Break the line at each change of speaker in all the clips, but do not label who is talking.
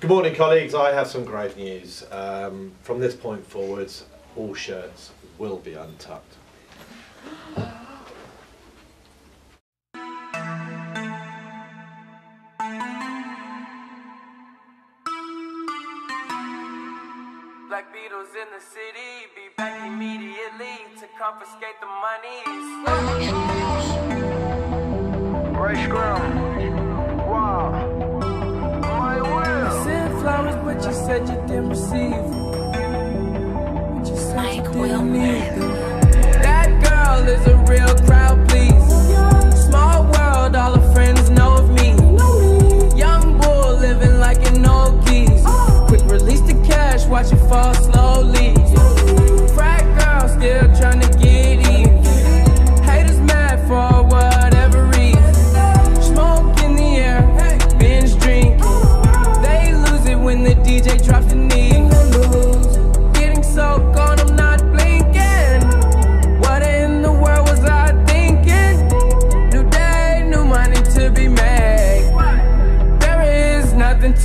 Good morning, colleagues. I have some great news. Um, from this point forwards, all shirts will be untucked.
Black Beatles in the city, be back immediately to confiscate the money. Said you didn't receive. But you said
Mike
you didn't need. That girl is a real crowd, please. Small world, all her friends know of me. Young bull living like an old keys. Quick release the cash, watch it fall slowly.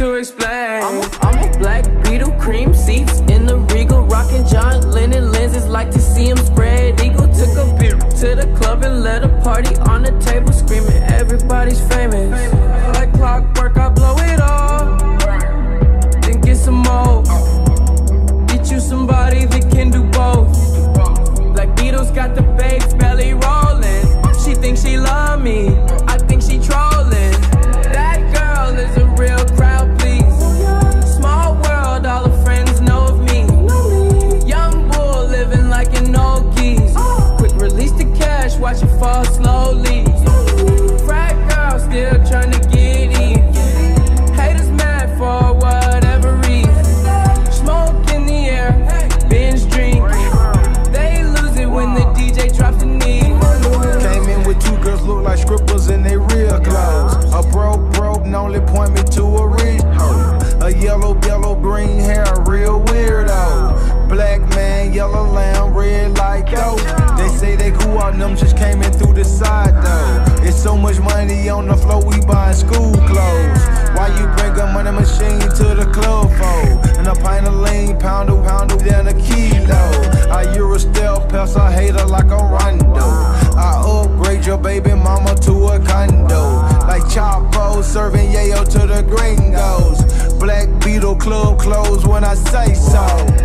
To explain. I'm a, I'm a black Beatle, cream seats in the regal, rocking John Lennon lenses. Like to see him spread eagle. Took a beer to the club and let a party on the table, screaming everybody's famous. Like clockwork,
point me to a rich. A yellow, yellow, green hair, real weirdo. Black man, yellow lamb, red like dope. They say they cool out, them just came in through the side though. It's so much money on the floor, we buying school clothes. Why you bring a money machine to the club for? And a pint of lean, pound a pound then a kilo. I Euro still pass a hater like a rondo. I upgrade your baby mama to a condo. Like Chapo serving yayo to the gringos. Black Beatle club closed when I say so.